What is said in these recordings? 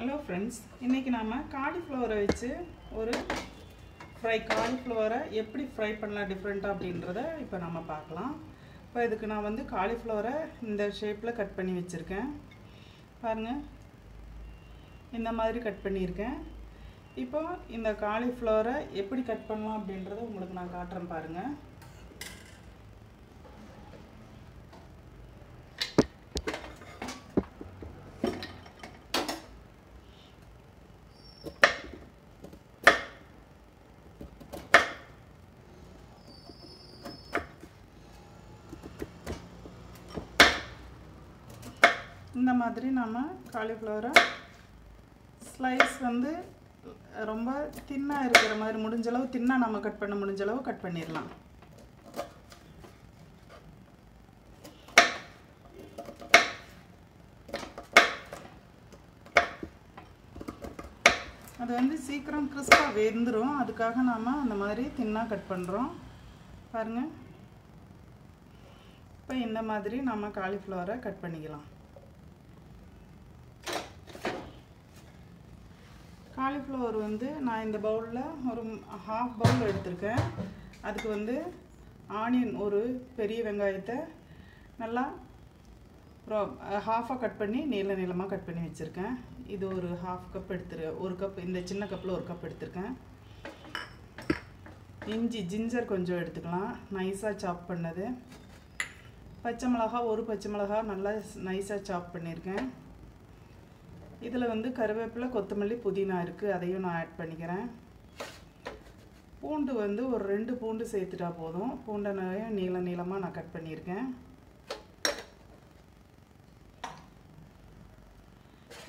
Hello friends இன்றைக்கி நாம் காலிஃப்ளவரை வச்சு ஒரு ஃப்ரை காலிஃப்ளவரை எப்படி ஃப்ரை பண்ணலாம் டிஃப்ரெண்ட்டாக அப்படின்றத இப்போ நம்ம பார்க்கலாம். இப்போ இதுக்கு நான் வந்து காலிஃப்ளவரை இந்த ஷேப்பில் கட் பண்ணி வச்சுருக்கேன். பாருங்கள் இந்த மாதிரி கட் பண்ணியிருக்கேன். இப்போ இந்த காலிஃப்ளவரை எப்படி கட் பண்ணலாம் அப்படின்றத உங்களுக்கு நான் காட்டுறேன் பாருங்கள் இந்த மாதிரி நம்ம காலிஃப்ளவரை ஸ்லைஸ் வந்து ரொம்ப தின்னாக இருக்கிற மாதிரி முடிஞ்சளவு தின்னாக நம்ம கட் பண்ண முடிஞ்சளவு கட் பண்ணிடலாம். அது வந்து சீக்கிரம் கிறிஸ்பாக வெந்துடும் அதுக்காக நாம் அந்த மாதிரி தின்னாக கட் பண்ணுறோம் பாருங்கள் இப்போ இந்த மாதிரி நம்ம காலிஃப்ளவரை கட் பண்ணிக்கலாம். காலிஃப்ளவர் வந்து நான் இந்த பவுலில் ஒரு ஹாஃப் பவுல் எடுத்திருக்கேன். அதுக்கு வந்து ஆனியன் ஒரு பெரிய வெங்காயத்தை நல்லா ஹாஃபாக கட் பண்ணி நீள நீளமாக கட் பண்ணி வச்சுருக்கேன். இது ஒரு ஹாஃப் கப் எடுத்துரு ஒரு கப் இந்த சின்ன கப்பில் ஒரு கப் எடுத்திருக்கேன். இஞ்சி ஜிஞ்சர் கொஞ்சம் எடுத்துக்கலாம். நைஸாக சாப் பண்ணது. பச்சை மிளகா ஒரு பச்சை மிளகா நல்லா நைஸாக சாப் பண்ணியிருக்கேன் இதில் வந்து கருவேப்பிலை கொத்தமல்லி புதினா இருக்குது அதையும் நான் ஆட் பண்ணிக்கிறேன். பூண்டு வந்து ஒரு ரெண்டு பூண்டு சேர்த்துட்டா போதும். பூண்டை நிறைய நீள நீளமாக நான் கட் பண்ணியிருக்கேன்.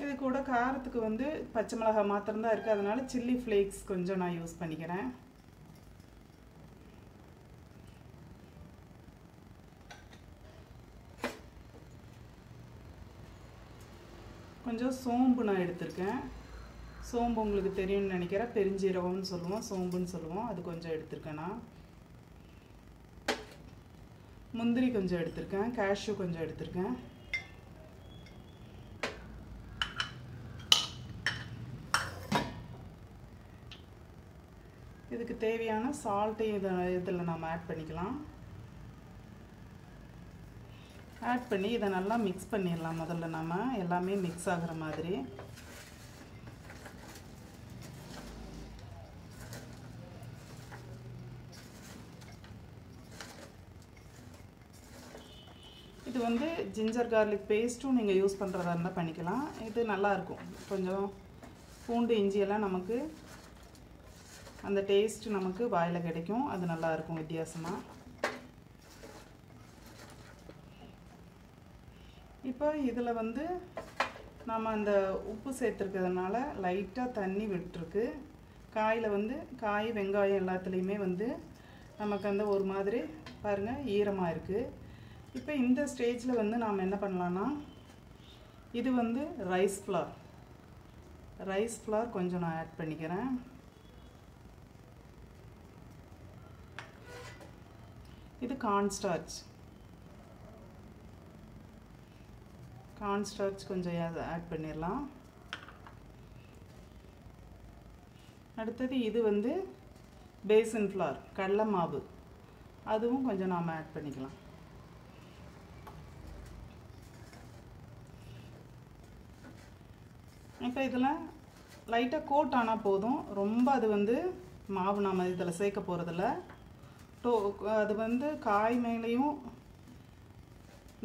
இது கூட காரத்துக்கு வந்து பச்சை மிளகாய் மாத்திரம்தான் இருக்குது அதனால் சில்லி ஃப்ளேக்ஸ் கொஞ்சம் நான் யூஸ் பண்ணிக்கிறேன். கொஞ்சம் சோம்பு நான் எடுத்திருக்கேன். சோம்பு உங்களுக்கு தெரியும்னு நினைக்கிறேன். பெருஞ்சீரகம்னு சொல்லுவோம். சோம்புன்னு சொல்லுவோம். அது கொஞ்சம் எடுத்திருக்கேன் நான். முந்திரி கொஞ்சம் எடுத்திருக்கேன். கேஷ்யூ கொஞ்சம் எடுத்திருக்கேன். இதுக்கு தேவையான சால்ட்டையும் இதை இதில் நம்ம ஆட் பண்ணிக்கலாம். ஆட் பண்ணி இதை நல்லா மிக்ஸ் பண்ணிடலாம் முதல்ல நம்ம எல்லாமே மிக்ஸ் ஆகிற மாதிரி. இது வந்து ஜிஞ்சர் கார்லிக் பேஸ்ட்டும் நீங்கள் யூஸ் பண்ணுறதா இருந்தால் பண்ணிக்கலாம். இது நல்லாயிருக்கும் கொஞ்சம் பூண்டு இஞ்சியெல்லாம் நமக்கு அந்த டேஸ்ட் நமக்கு வாயில் கிடைக்கும். அது நல்லாயிருக்கும் வித்தியாசமாக இப்போ இதில் வந்து நம்ம அந்த உப்பு சேர்த்துருக்கிறதுனால லைட்டாக தண்ணி விட்டுருக்கு. காயில் வந்து காய் வெங்காயம் எல்லாத்துலேயுமே வந்து நமக்கு அந்த ஒரு மாதிரி பாருங்கள் ஈரமாக இருக்குது இப்போ இந்த ஸ்டேஜில் வந்து நாம் என்ன பண்ணலான்னா இது வந்து ரைஸ் ஃப்ளார். ரைஸ் ஃப்ளார் கொஞ்சம் நான் ஆட் பண்ணிக்கிறேன். இது கார்ன்ஸ்டார்ச். கார்ன்ஸ்டார்ச் கொஞ்சம் ஆட் பண்ணிடலாம் அடுத்தது இது வந்து பேசன் ஃப்ளார் கடலை மாவு. அதுவும் கொஞ்சம் நாம் ஆட் பண்ணிக்கலாம். இப்போ இதில் லைட்டாக கோட் ஆனால் போதும். ரொம்ப அது வந்து மாவு நாம் இதில் சேர்க்க போகிறதில்ல டோ அது வந்து காய் மேலேயும்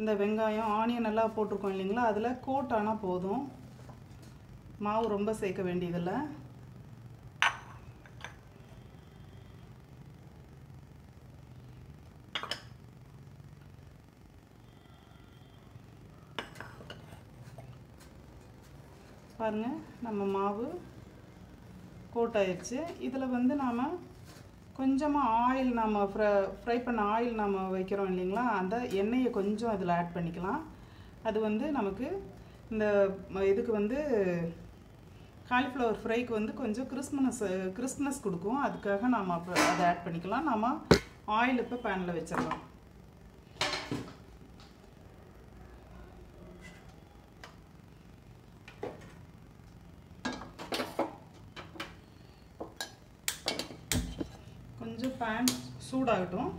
இந்த வெங்காயம் ஆனியன் எல்லாம் போட்டிருக்கோம் இல்லைங்களா? அதில் கோட் ஆனால் போதும். மாவு ரொம்ப சேர்க்க வேண்டியதில்லை. பாருங்கள் நம்ம மாவு கோட் ஆயிடுச்சு இதில் வந்து நாம் கொஞ்சமாக ஆயில் நம்ம ஃப்ரை ஃப்ரை பண்ண ஆயில் நம்ம வைக்கிறோம் இல்லைங்களா? அந்த எண்ணெயை கொஞ்சம் அதில் ஆட் பண்ணிக்கலாம். அது வந்து நமக்கு இந்த இதுக்கு வந்து காலிஃப்ளவர் ஃப்ரைக்கு வந்து கொஞ்சம் கிறிஸ்மஸ் கிறிஸ்மஸ் கொடுக்கும். அதுக்காக நாம் அப்போ அதை ஆட் பண்ணிக்கலாம். நாம் ஆயில் இப்போ பேனில் வச்சிடலாம் கொஞ்சம் பேன் சூடாகட்டும்.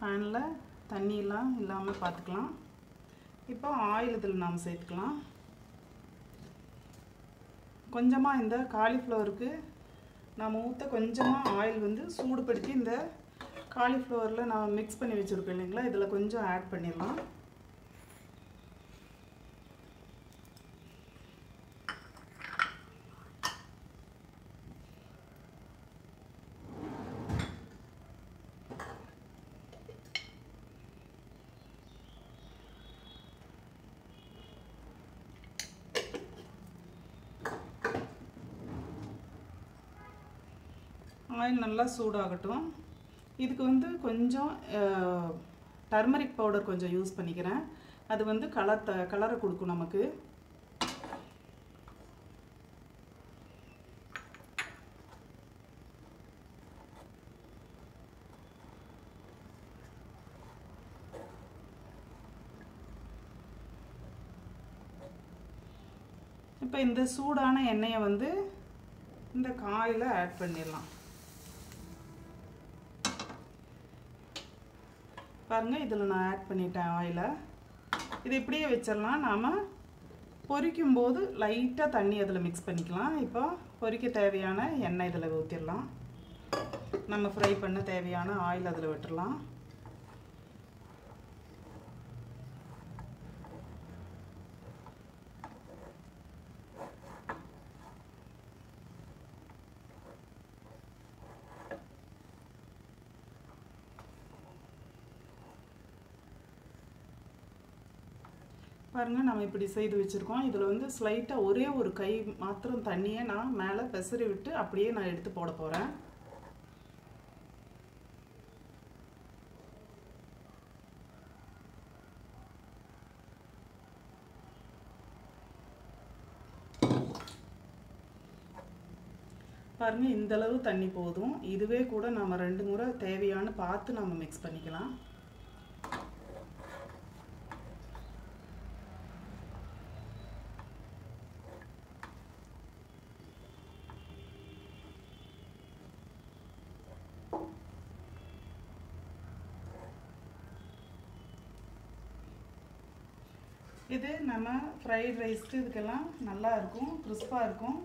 பேனில் தண்ணியெல்லாம் இல்லாமல் பார்த்துக்கலாம் இப்போ ஆயில் இதில் நாம் சேர்த்துக்கலாம். கொஞ்சமாக இந்த காலிஃப்ளவருக்கு நாம் ஊற்ற கொஞ்சமாக ஆயில் வந்து சூடுபடுத்தி இந்த காலிஃப்ளவரில் நான் மிக்ஸ் பண்ணி வச்சுருக்கோம் இல்லைங்களா? இதில் கொஞ்சம் ஆட் பண்ணிடலாம். ஆயில் நல்லா சூடாகட்டும். இதுக்கு வந்து கொஞ்சம் டர்மரிக் பவுடர் கொஞ்சம் யூஸ் பண்ணிக்கிறேன். அது வந்து கலர் த கலரை கொடுக்கும் நமக்கு. இப்போ இந்த சூடான எண்ணெயை வந்து இந்த காயில் ஆட் பண்ணிடலாம். பாருங்கள் இதில் நான் ஆட் பண்ணிட்டேன் ஆயிலை இது இப்படியே வச்சிடலாம். நாம் பொரிக்கும் போது லைட்டாக தண்ணி அதில் மிக்ஸ் பண்ணிக்கலாம். இப்போ பொரிக்க தேவையான எண்ணெய் இதில் ஊற்றிடலாம் நம்ம ஃப்ரை பண்ண தேவையான ஆயில் அதில் விட்டுடலாம். பாருங்கள் நம்ம இப்படி செய்து வச்சுருக்கோம். இதில் வந்து ஸ்லைட்டாக ஒரே ஒரு கை மாத்திரம் தண்ணியை நான் மேலே பெசரி விட்டு அப்படியே நான் எடுத்து போட போகிறேன் பாருங்கள் இந்தளவு தண்ணி போதும். இதுவே கூட நம்ம ரெண்டு முறை தேவையான பார்த்து நம்ம மிக்ஸ் பண்ணிக்கலாம். இது நம்ம ஃப்ரைட் ரைஸ்க்கு இதுக்கெல்லாம் நல்லா இருக்கும் கிறிஸ்பாக இருக்கும்.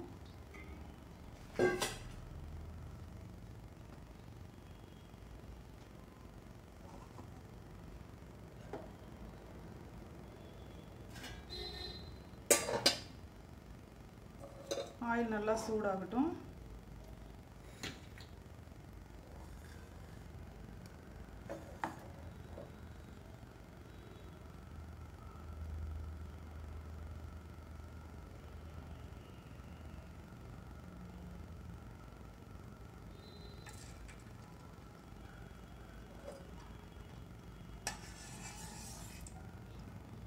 ஆயில் நல்லா சூடாகட்டும்.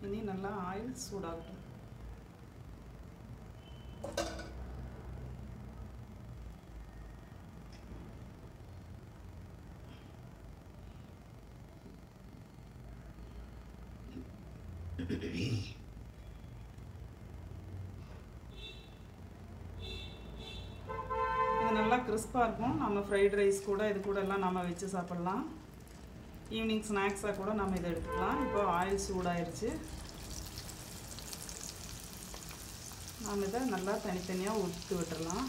இனி நல்லா ஆயில் சூடாகட்டும். இது நல்லா கிறிஸ்பாக இருக்கும். நம்ம ஃப்ரைட் ரைஸ் கூட இது கூட எல்லாம் நம்ம வச்சு சாப்பிட்லாம். ஈவினிங் ஸ்நாக்ஸாக கூட நம்ம இதை எடுத்துக்கலாம். இப்போ ஆயில் சூடாயிடுச்சு நாம் இதை நல்லா தனித்தனியாக உடுத்து விட்டுடலாம்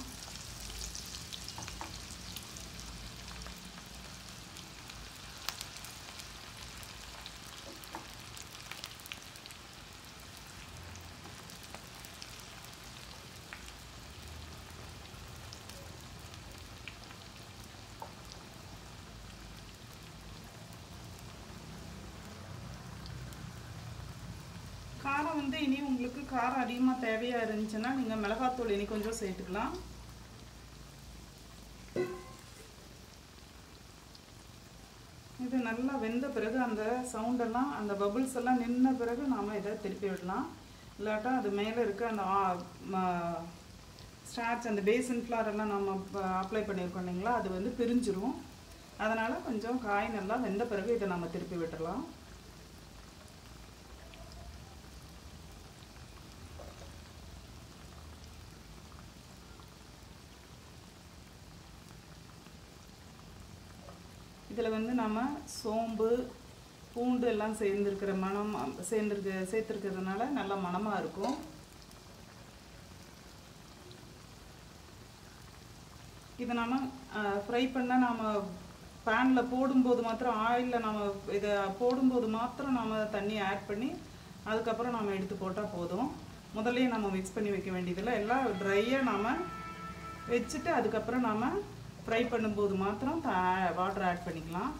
காரம் வந்து இனி உங்களுக்கு காரம் அதிகமாக தேவையாக இருந்துச்சுன்னா நீங்கள் மிளகாத்தூள் இனி கொஞ்சம் சேர்த்துக்கலாம். இது நல்லா வெந்த பிறகு அந்த சவுண்டெல்லாம் அந்த பபுள்ஸ் எல்லாம் நின்ன பிறகு நாம் இதை திருப்பி விடலாம். இல்லாட்டா அது மேலே இருக்க அந்த ஸ்டார்ச் அந்த பேசன் ஃப்ளார் எல்லாம் நம்ம அப்ளை பண்ணியிருக்கோம் இல்லைங்களா அது வந்து பிரிஞ்சிரும். அதனால் கொஞ்சம் காய் நல்லா வெந்த பிறகு இதை நம்ம திருப்பி விட்டுடலாம் இதில் வந்து நம்ம சோம்பு பூண்டு எல்லாம் சேர்ந்துருக்கிற மணம் சேர்ந்துருக்க சேர்த்துருக்கிறதுனால நல்ல மணமாக இருக்கும். இதை நம்ம ஃப்ரை பண்ண நாம் பேனில் போடும்போது மாத்திரம் ஆயிலில் நாம் இதை போடும்போது மாத்திரம் நாம் தண்ணி ஆட் பண்ணி அதுக்கப்புறம் நாம் எடுத்து போட்டால் போதும். முதல்லயே நம்ம மிக்ஸ் பண்ணி வைக்க வேண்டியதில்லை. எல்லாம் ட்ரையாக நாம் வச்சுட்டு அதுக்கப்புறம் நாம் ஃப்ரை பண்ணும்போது மாத்திரம் வாட்டர் ஆட் பண்ணிக்கலாம்.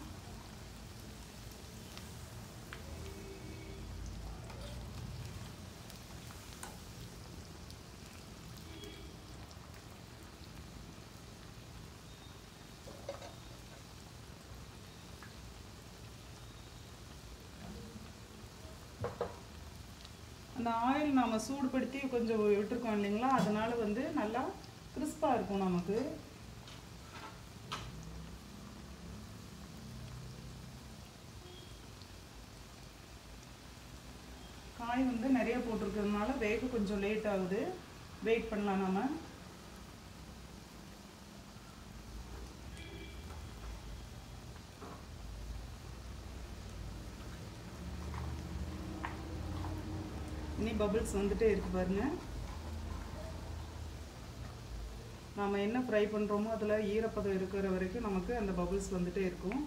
அந்த ஆயில் நாம் சூடுபடுத்தி கொஞ்சம் விட்டுருக்கோம் இல்லைங்களா? அதனால வந்து நல்லா கிறிஸ்பாக இருக்கும் நமக்கு. காய் வந்து நிறைய போட்டிருக்கிறதுனால வேக கொஞ்சம் லேட் ஆகுது. வெயிட் பண்ணலாம் நம்ம இனி பபிள்ஸ் வந்துட்டே இருக்கு பாருங்க. நாம் என்ன ஃப்ரை பண்ணுறோமோ அதில் ஈரப்பதம் இருக்கிற வரைக்கும் நமக்கு அந்த பபிள்ஸ் வந்துட்டே இருக்கும்.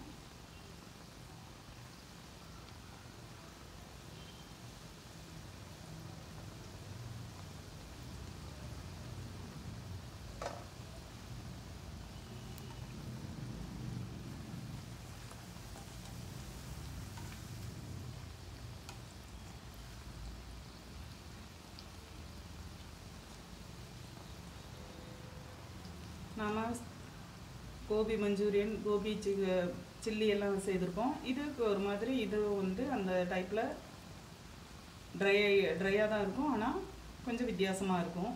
நாம் கோபி மஞ்சூரியன் கோபி சி சில்லி எல்லாம் செய்திருக்கோம் இதுக்கு ஒரு மாதிரி இது வந்து அந்த டைப்பில் ட்ரை ட்ரையாக தான் இருக்கும். ஆனால் கொஞ்சம் வித்தியாசமாக இருக்கும்.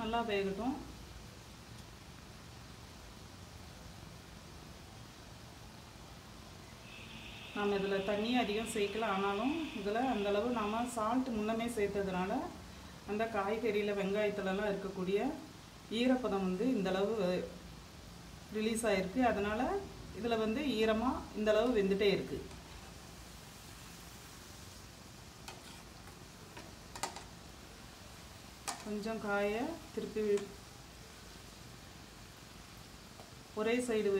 நல்லா வேகட்டும். நாம் இதில் தண்ணி அதிகம் சேர்க்கல ஆனாலும் இதில் அந்தளவு நாம் சால்ட் முன்னமே சேர்த்ததுனால அந்த காய்கறியில் வெங்காயத்துலலாம் இருக்கக்கூடிய ஈரப்பதம் வந்து இந்தளவு ரிலீஸ் ஆகிருக்கு அதனால் இதில் வந்து ஈரமாக இந்தளவு வெந்துகிட்டே இருக்குது கொஞ்சம் காயை திருப்பி ஒரே சைடு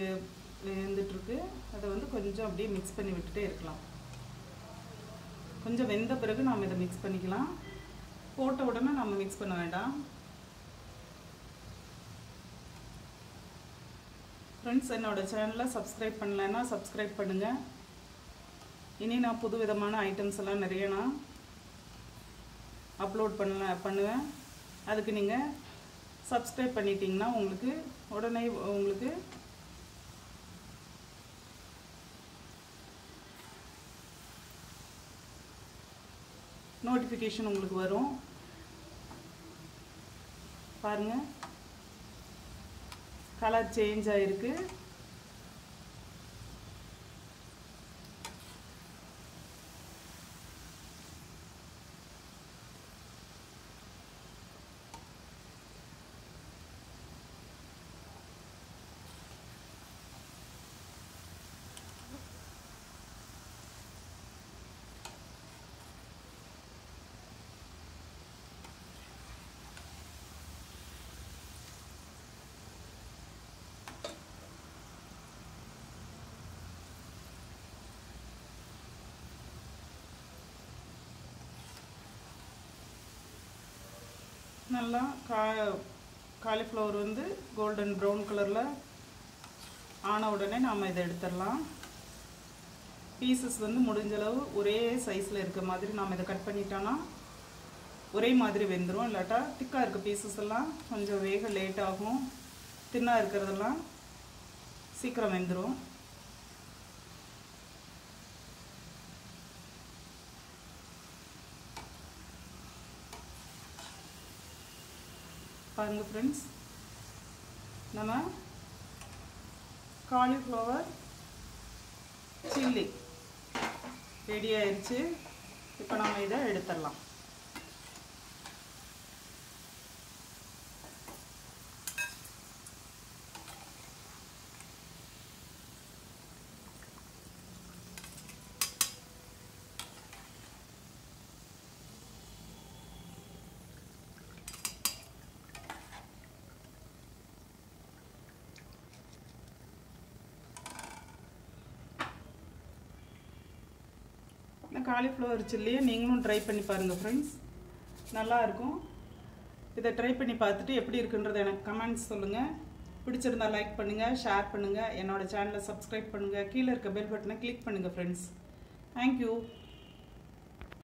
வெந்துட்டுருக்கு அதை வந்து கொஞ்சம் அப்படியே மிக்ஸ் பண்ணி விட்டுட்டே இருக்கலாம். கொஞ்சம் வெந்த பிறகு நாம் இதை மிக்ஸ் பண்ணிக்கலாம். போட்ட உடனே நம்ம மிக்ஸ் பண்ண வேண்டாம். ஃப்ரெண்ட்ஸ் என்னோடய சேனலை சப்ஸ்கிரைப் பண்ணலைன்னா சப்ஸ்கிரைப் பண்ணுங்கள் இனி நான் புது விதமான ஐட்டம்ஸ் எல்லாம் நிறைய நான் அப்லோட் பண்ண பண்ணுவேன். அதுக்கு நீங்கள் சப்ஸ்கிரைப் பண்ணிட்டீங்கன்னா உங்களுக்கு உடனே உங்களுக்கு நோட்டிஃபிகேஷன் உங்களுக்கு வரும். பாருங்க. கலர் சேஞ்ச் ஆகிருக்கு நல்லா கா காலிஃப்ளவர் வந்து கோல்டன் ப்ரௌன் கலரில் ஆன உடனே நாம் இதை எடுத்துடலாம். பீசஸ் வந்து முடிஞ்சளவு ஒரே சைஸில் இருக்க மாதிரி நாம் இதை கட் பண்ணிட்டோன்னா ஒரே மாதிரி வெந்துடும் இல்லாட்டா திக்காக இருக்க பீசஸ் எல்லாம் கொஞ்சம் வேக லேட் ஆகும். தின்னாக இருக்கிறதெல்லாம் சீக்கிரம் வெந்துடும் பாருங்கள் ஃப்ரெண்ட்ஸ் நம்ம காலிஃப்ளவர் சில்லி ரெடி ஆயிடுச்சு இப்போ நம்ம இதை எடுத்துடலாம். காலிஃப்ளவர் சில்லியை நீங்களும் ட்ரை பண்ணி பாருங்கள் ஃப்ரெண்ட்ஸ் நல்லா இருக்கும். இதை ட்ரை பண்ணி பார்த்துட்டு எப்படி இருக்குன்றது எனக்கு கமெண்ட்ஸ் சொல்லுங்கள் பிடிச்சிருந்தா லைக் பண்ணுங்கள் ஷேர் பண்ணுங்கள் என்னோட சேனலை சப்ஸ்கிரைப் பண்ணுங்கள் கீழே இருக்க பெல் பட்டனை கிளிக் பண்ணுங்கள் ஃப்ரெண்ட்ஸ் தேங்க்யூ